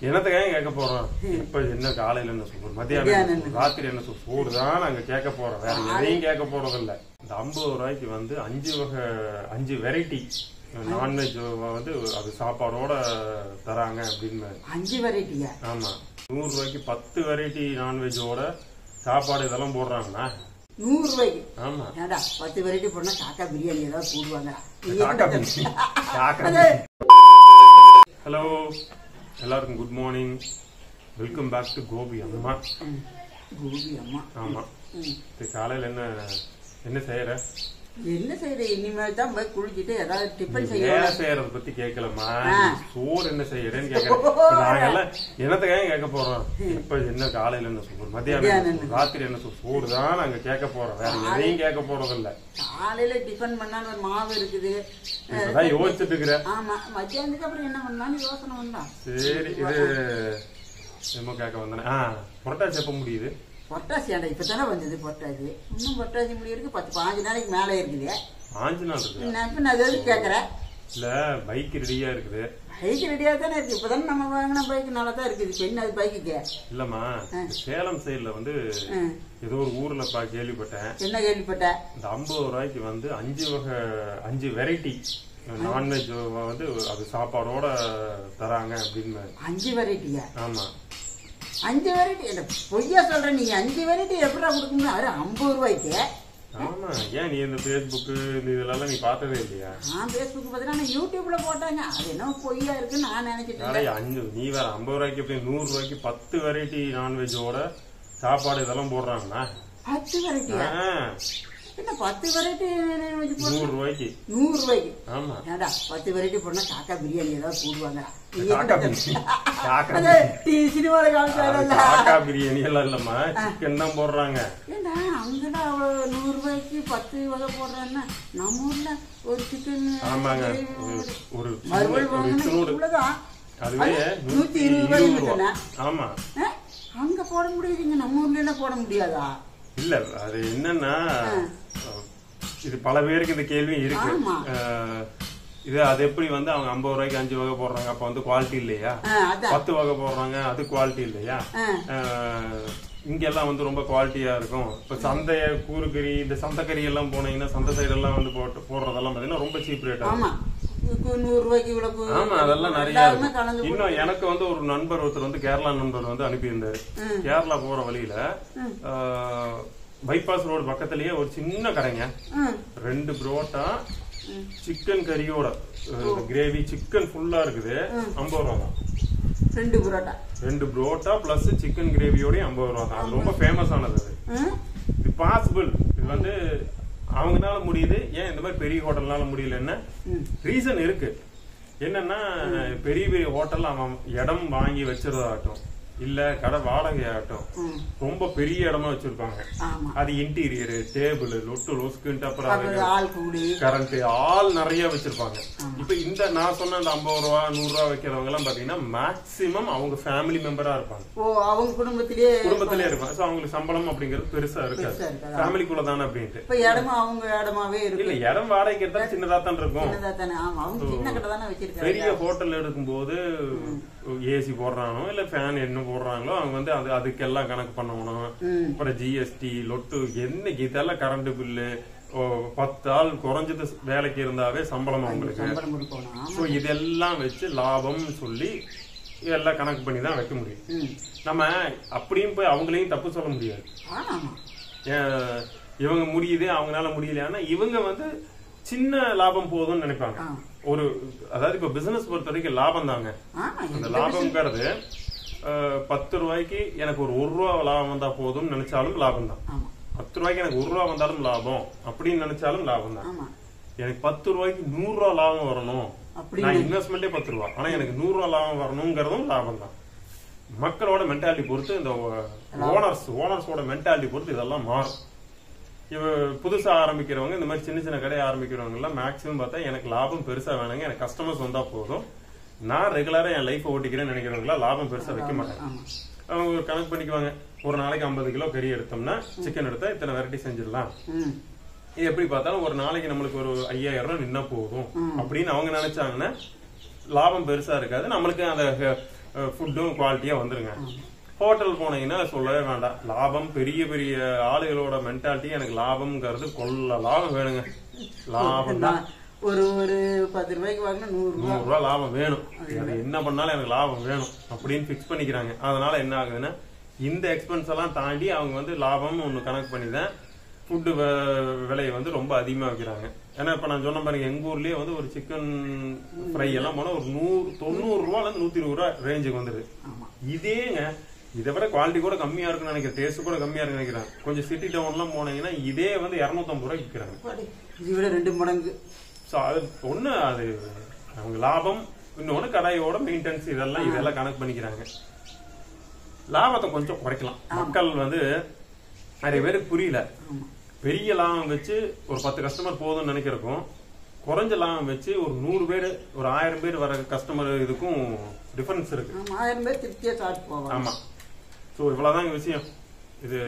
என்னத்துக்காக கேட்க போறோம்? இப்ப என்ன காலையில என்ன சோறு மத்தியானம் ராத்திரி என்ன சோறு? தான் நாங்க கேட்க போறோம். வேற எதையும் கேட்க போறது இல்ல. இந்த ஐம்பது ரூபாய்க்கு வந்து அஞ்சு வகை அஞ்சு வெரைட்டி நான்வெஜ் வந்து அது சாப்பாடோட தராங்க அப்படின்னு அஞ்சு வெரைட்டியா ஆமா. நூறு ரூபாய்க்கு பத்து வெரைட்டி நான்வெஜ்ஜோட சாப்பாடு இதெல்லாம் போடுறாங்கண்ணா நூறு ரூபாய்க்கு? ஆமா. ஏடா பத்து வெரைட்டி போனா காக்கா பிரியாணி ஏதாவது போடுவாங்க ஹலோ எல்லாருக்கும் good morning welcome back to Gopi அம்மா கோபி அம்மா ஆமா. ம். இது காலையில என்ன என்ன செய்யற? என்ன செய்யற இனிமேல் தான் போய் குளிச்சுட்டு ஏதாவது டிஃபன் வேலை செய்யணும். செய்யறத பத்தி கேட்கலமா. சோறு என்ன செய்யறேன்னு கேக்குறேன் இப்ப நாங்க எல்லாம் என்னத்துக்காக கேட்க போறோம்? இப்ப என்ன காலையில என்ன சோறு மத்தியானம் ராத்திரி என்ன சோறு? சோறு தான் நாங்க கேட்க போறோம். வேற எதையும் கேட்க போறது இல்ல. காலையில டிஃபன் பண்ணாலும் ஒரு மாவு இருக்குது. இப்பதான் யோசிச்சுட்டு இருக்கிறேன் ஆமா. மத்தியானத்துக்கு அப்புறம் என்ன பண்ணலாம்னு யோசனை வந்தா? சரி இது என்னமோ கேட்க வந்தானே. ஆ புரட்டாசி எப்ப முடியுது? பொட்டாசி ஏன்டா இப்பதானே வந்தது பொட்டாசி இன்னும் பொட்டாசி முடி இருக்கு பத்து பாஞ்சு நாளைக்கு மேலே இருக்குது. ஆஞ்சு நாள் இருக்கு நான் இப்ப நான் எதாவது கேட்கறேன் இல்ல பைக் ரெடியா இருக்குது. பைக் ரெடியா தானே இருக்கு. இப்பதானே நம்ம வாங்கின பைக் நல்லா தான் இருக்குது. இப்ப என்ன அது பைக்குக்கு இல்லம்மா சேலம் சைடுல வந்து. ஏதோ ஒரு ஊர்ல பா கேள்விப்பட்டேன். என்ன கேள்விப்பட்ட? இந்த ஐம்பது ரூபாய்க்கு வந்து அஞ்சு வகை அஞ்சு வெரைட்டி நான்வெஜ் வந்து அது சாப்பாடோட தராங்க அப்படின்னு. அஞ்சு வெரைட்டியா ஆமா. அஞ்சு வெரைட்டி என்ன பொய்யா சொல்ற நீ அஞ்சு வெரைட்டி எப்படா கொடுக்கணும் அது ஐம்பது ரூபாய்க்கு. ஆமா ஏன் நீ இந்த பேஸ்புக்கு இந்த இதெல்லாம் நீ பார்த்ததே இல்லையா? நான் பேஸ்புக் பார்த்தீங்கன்னா யூடியூப்ல போட்டாங்க. அது என்ன பொய்யா இருக்குன்னு நான் நினைச்சிட்டு இருந்தேன். நிறைய அஞ்சு நீ வேற ஐம்பது ரூபாய்க்கு எப்படி நூறு ரூபாய்க்கு பத்து வெரைட்டி நான்வெஜ்ஜோட சாப்பாடு இதெல்லாம் போடுறாங்கண்ணா பத்து வெரைட்டியா என்ன பத்து வெரைட்டி நூறு ரூபாய்க்கு. நூறு ரூபாய்க்கு? ஆமா. ஏடா பத்து வெரைட்டி போனா காக்கா பிரியாணி ஏதாவது போடுவாங்க. காக்கா பிரியாணி. காக்கா எல்லாம் இல்லம்மா. சிக்கன் தான் போடுறாங்க. ஏண்டா அங்கடா நூறு ரூபாய்க்கு பத்து வகை போடுறான்னா நம்ம ஊர்ல ஒரு சிக்கன் ஆமாங்க. ஒரு மறுபடியும் வாங்கினா அதுவே நூத்தி இருபது இருபது ரூபாய்க்கு ரூபா. சொன்னா. ஆமா? அங்க போட முடியுதுங்க நம்ம ஊர்ல எல்லாம் போட முடியாதா? இல்ல அது என்னன்னா இது பல பேருக்கு இந்த கேள்வி இருக்கு. இது அது எப்படி வந்து அவங்க ஐம்பது ரூபாய்க்கு அஞ்சு வகை போடுறாங்க அப்ப வந்து குவாலிட்டி இல்லையா? பத்து வகை போடுறாங்க அது குவாலிட்டி இல்லையா? ஆ. அஹ், இங்க எல்லாம் வந்து ரொம்ப குவாலிட்டியா இருக்கும். இப்ப சந்தைய கூறுகறி இந்த சந்தைக்கறி எல்லாம் போனீங்கன்னா சந்தை சைடு எல்லாம் வந்து போட்டு போடுறதெல்லாம் பாத்தீங்கன்னா ரொம்ப சீப் ரேட் இதுக்கு நூறு ரூபாய்க்கு இவ்வளவு ஆமா அதெல்லாம் நிறைய இன்னும் எனக்கு வந்து ஒரு நண்பர் ஒருத்தர் வந்து கேரளா நண்பர் வந்து அனுப்பியிருந்தாரு. கேரளா போற வழியில பைபாஸ் ரோடு பக்கத்துலயே ஒரு சின்ன கடைங்க. ரெண்டு புரோட்டா சிக்கன் கறியோட கிரேவி சிக்கன் ஃபுல்லா இருக்குது. ஐம்பது ரூபா தான். ரெண்டு புரோட்டா. ரெண்டு புரோட்டா பிளஸ் சிக்கன் கிரேவியோட ஐம்பது ரூபா தான். அது ரொம்ப ஃபேமஸ் ஆனது அது. இது பாசிபிள் இது வந்து அவங்கனால முடியுது. ஏன் இந்த மாதிரி பெரிய ஹோட்டல்னால முடியலன்னா. ரீசன் இருக்கு. என்னன்னா பெரிய பெரிய ஹோட்டல்ல அவன் இடம் வாங்கி வச்சிருந்தாகட்டும் இல்ல கடை வாடகை ஆகட்டும். ரொம்ப பெரிய இடமா வச்சிருப்பாங்க. அது இன்டீரியர் டேபிள் லொட்டு லொஸ்குன்ட்டு அப்புறம் கரண்ட் ஆள் நிறைய வச்சிருப்பாங்க. இப்ப இந்த நான் சொன்ன அந்த ஐம்பது ரூபா நூறு ரூபா வைக்கிறவங்க எல்லாம் பாத்தீங்கன்னா மேக்சிமம் அவங்க ஃபேமிலி மெம்பரா இருப்பாங்க. அவங்க குடும்பத்திலேயே குடும்பத்திலே இருப்பாங்க. சோ அவங்களுக்கு சம்பளம் அப்படிங்கிறது பெருசா இருக்காது. ஃபேமிலிக்குள்ள தானே அப்படின்ட்டு. இப்ப இடமும் அவங்க இடமாவே இருக்கு. இல்ல இடம் வாடகைக்கு எடுத்தா சின்னதா தான் இருக்கும். பெரிய ஹோட்டல் எடுக்கும்போது ஏசி போடுறானோ இல்ல ஃபேன் என்ன போடுறாங்களோ அவங்க வந்து அது அதுக்கெல்லாம் கணக்கு பண்ணணும். அப்புறம் ஜிஎஸ்டி லொட்டு என்ன இதெல்லாம் கரண்ட் பில்லு பத்து ஆள் குறைஞ்சது வேலைக்கு இருந்தாவே சம்பளம் அவங்களுக்கு. சோ இதெல்லாம் வச்சு லாபம்னு சொல்லி எல்லாம் கணக்கு பண்ணி தான் வைக்க முடியும். நம்ம அப்படியும் போய் அவங்களையும் தப்பு சொல்ல முடியாது. இவங்க முடியுது அவங்களால முடியல ஆனா இவங்க வந்து சின்ன லாபம் போதும்னு நினைப்பாங்க. ஒரு அதாவது இப்ப பிசினஸ் பொறுத்த வரைக்கும் லாபம் தாங்க. அந்த லாபம்ங்கிறது பத்து ரூபாய்க்கு எனக்கு ஒரு ஒரு ரூபா லாபம் வந்தா போதும்னு நினைச்சாலும் லாபம் தான். பத்து ரூபாய்க்கு எனக்கு ஒரு ரூபா வந்தாலும் லாபம். அப்படின்னு நினைச்சாலும் லாபம் தான். எனக்கு பத்து ரூபாய்க்கு நூறு ரூபா லாபம் வரணும். நான் இன்வெஸ்ட்மெண்ட்டே பத்து ரூபா. ஆனா எனக்கு நூறு ரூபா லாபம் வரணுங்கிறதும் லாபம் தான். மக்களோட மென்டாலிட்டி பொறுத்து இந்த ஓனர்ஸ் ஓனர்ஸோட மென்டாலிட்டி பொறுத்து இதெல்லாம் மாறும். இவ புதுசா ஆரம்பிக்கிறவங்க இந்த மாதிரி சின்ன சின்ன கடையை ஆரம்பிக்கிறவங்க எல்லாம் மேக்ஸிமம் பார்த்தா எனக்கு லாபம் பெருசா வேணுங்க. எனக்கு கஸ்டமர்ஸ் வந்தா போதும். நான் ரெகுலரா என் லைஃப் ஓட்டிக்கிறேன்னு நினைக்கிறவங்களா லாபம் பெருசா வைக்க ஆமா அவங்க ஒரு கணக்கு பண்ணிக்குவாங்க. ஒரு நாளைக்கு ஐம்பது கிலோ கறி எடுத்தோம்னா சிக்கன் எடுத்தா இத்தனை வெரைட்டி செஞ்சிடலாம். இது எப்படி பார்த்தாலும் ஒரு நாளைக்கு நம்மளுக்கு ஒரு ஐயாயிரம் ரூபாய் நின்னா போதும். அப்படின்னு அவங்க நினைச்சாங்கன்னா லாபம் பெருசா இருக்காது. நம்மளுக்கு அந்த ஃபுட்டும் குவாலிட்டியா வந்துருங்க. ஹோட்டல் போனீங்கன்னா சொல்லவே வேண்டாம். லாபம் பெரிய பெரிய ஆளுகளோட மென்டாலிட்டி எனக்கு லாபம்ங்கிறது கொள்ள லாபம் வேணுங்க. லாபம் தான். ஒரு ஒரு பத்து ரூபாய்க்கு வாங்கினா நூறு ரூபா. நூறு ரூபாய் லாபம் வேணும். அது என்ன? பண்ணாலும் எனக்கு லாபம் வேணும் அப்படின்னு ஃபிக்ஸ் பண்ணிக்கிறாங்க. அதனால என்ன ஆகுதுன்னா இந்த எக்ஸ்பென்ஸ் எல்லாம் தாண்டி அவங்க வந்து லாபம் ஒன்று கணக்கு பண்ணி தான் ஃபுட்டு விலையை வந்து ரொம்ப அதிகமா வைக்கிறாங்க. ஏன்னா இப்ப நான் சொன்ன பாருங்க எங்க ஊர்லயே வந்து ஒரு சிக்கன் ஃப்ரை எல்லாம் போனா ஒரு நூறு தொண்ணூறு ரூபால இருந்து நூத்தி இருபது ரூபா ரேஞ்சுக்கு வந்துருது. ஆமா. இதேங்க இதை விட குவாலிட்டி கூட கம்மியா இருக்குன்னு நினைக்கிறேன். டேஸ்ட் கூட கம்மியா இருக்குன்னு நினைக்கிறேன். கொஞ்சம் சிட்டி டவுன்லாம் போனீங்கன்னா இதே வந்து இரநூத்தம்பது ரூபாய்க்கு விற்கிறாங்க. இதை விட ரெண்டு மடங்கு. ஸோ அது ஒண்ணு அது அவங்க லாபம் இன்னொன்னு கடையோட மெயின்டெனன்ஸ் இதெல்லாம் இதெல்லாம் கணக்கு பண்ணிக்கிறாங்க. லாபத்தை கொஞ்சம் குறைக்கலாம். மக்கள் வந்து நிறைய பேருக்கு புரியல. பெரிய லாபம் வச்சு ஒரு பத்து கஸ்டமர் போதும்னு நினைக்கிறக்கும் குறைஞ்ச லாபம் வச்சு ஒரு நூறு பேர் ஒரு ஆயிரம் பேர் வர கஸ்டமர் இதுக்கும் டிஃபரன்ஸ் இருக்கு. ஆயிரம் பேர் திருப்தியா சாப்பிட்டு போவாங்க. ஆமா. ஸோ இவ்வளவுதாங்க விஷயம் இது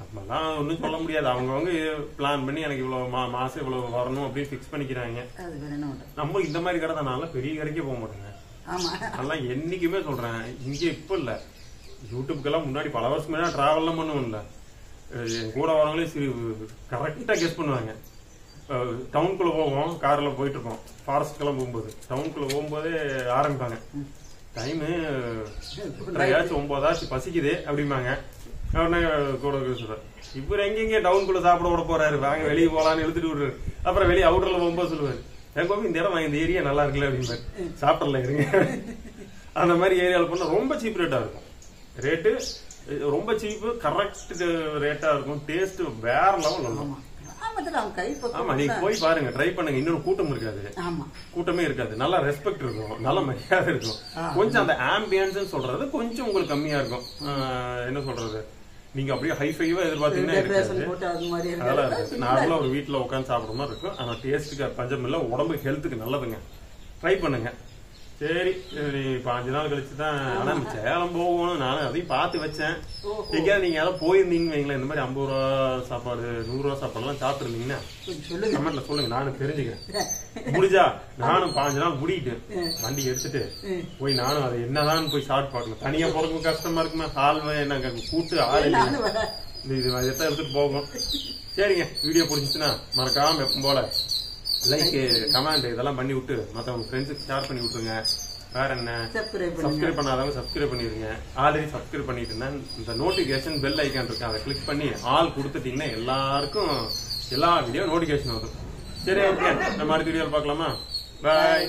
நம்மலாம் ஒன்றும் சொல்ல முடியாது. அவங்கவுங்க பிளான் பண்ணி எனக்கு இவ்வளவு மா மாசம் இவ்வளவு வரணும் அப்படின்னு ஃபிக்ஸ் பண்ணிக்கிறாங்க. நம்ம இந்த மாதிரி கடை தான். நல்லா பெரிய கடைக்கே போக மாட்டேங்க. அதெல்லாம் என்னைக்குமே சொல்றேன். இங்க இப்ப இல்ல. யூடியூப்க்கெல்லாம் முன்னாடி பல வருஷம் முன்னாடி டிராவல்லாம் பண்ணுவோம்ல என் கூட வரவங்களே சரி கரெக்டா கெஸ் பண்ணுவாங்க. டவுனுக்குள்ள போவோம். கார்ல போயிட்டு இருப்போம். ஃபாரஸ்ட்க்கெல்லாம் போகும்போது. டவுனுக்குள்ள போகும்போதே ஆரம்பிப்பாங்க. டைமு ஏதாச்சும் uh, ஒன்பதாச்சும் பசிக்குது அப்படிம்பாங்க. உடனே uh, கூட இருக்கிற சொல்றாரு இவர் எங்கெங்க டவுனுக்குள்ள சாப்பிட விட போறாரு. வாங்க வெளியே போலான்னு இழுத்துட்டு விடுறாரு. அப்புறம் வெளியே அவுட்டர்ல போகும்போது சொல்லுவாரு என் இந்த இடம் இந்த ஏரியா நல்லா இருக்குல்ல அப்படிம்பாரு. சாப்பிடல இருங்க. அந்த மாதிரி ஏரியாவில் போனா ரொம்ப சீப் ரேட்டா இருக்கும். ரேட்டு uh, ரொம்ப சீப்பு கரெக்ட் ரேட்டா இருக்கும். டேஸ்ட் வேற லெவல் இருக்கும் ஆமா கை நீங்க போய் பாருங்க ட்ரை பண்ணுங்க. இன்னொரு கூட்டம் இருக்காது. ஆமா. கூட்டமே இருக்காது. நல்ல ரெஸ்பெக்ட் இருக்கும். நல்ல மரியாதை இருக்கும். கொஞ்சம் அந்த ஆம்பியன்ஸ் சொல்றது கொஞ்சம் உங்களுக்கு கம்மியா இருக்கும். என்ன சொல்றது? நீங்க அப்படியே ஹைஃபைவா எதிர்பார்த்தீங்கன்னா நார்மலா ஒரு வீட்ல உட்காந்து சாப்பிடுற மாதிரி இருக்கும். ஆனா டேஸ்ட்டுக்கு பஞ்சம் இல்ல. ஹெல்த்துக்கு நல்லதுங்க. ட்ரை பண்ணுங்க. சரி சரி பாஞ்சு நாள் கழிச்சு தான் ஆனா சேலம் போகணும் நானும் அதையும் பார்த்து வச்சேன். ஓஹோ. எங்கேயாவது நீங்க யாராவது போயிருந்தீங்கன்னு வைங்களேன் இந்த மாதிரி ஐம்பது ரூபா சாப்பாடு நூறு ரூபா சாப்பாடுலாம் சாப்பிட்டுருந்தீங்கன்னா கமெண்ட்ல சொல்லுங்க நானும் தெரிஞ்சுக்கிறேன். முடிஞ்சா நானும் பாஞ்சு நாள் முடிக்கிட்டு வண்டி எடுத்துட்டு போய் நானும் அதை என்னதான் போய் சாப்பிட்டு பார்க்கணும். தனியா போறதுக்கு கஷ்டமா இருக்குமே? ஆள் என்ன கூட்டு ஆள் இது எத்தான் எடுத்துட்டு போகும் சரிங்க வீடியோ பிடிச்சிச்சுன்னா மறக்காம எப்பவும் போல லைக் கமெண்ட் இதெல்லாம் பண்ணி விட்டு மத்தவங்க ஃப்ரெண்ட்ஸுக்கு ஷேர் பண்ணி விட்டுருங்க. வேற என்ன? சப்ஸ்கிரைப் பண்ணாதவங்க சப்ஸ்கிரைப் பண்ணிருங்க. ஆல்ரெடி சப்ஸ்கிரைப் பண்ணிட்டுனா இந்த நோட்டிபிகேஷன் பெல் ஐக்கான் இருக்கு அதை கிளிக் பண்ணி ஆல் கொடுத்துட்டீங்கன்னா எல்லாருக்கும் எல்லா வீடியோ நோட்டிபிகேஷன் வரும். சரி ஓகே நம்ம அடுத்த வீடியோ பார்க்கலாமா? பாய்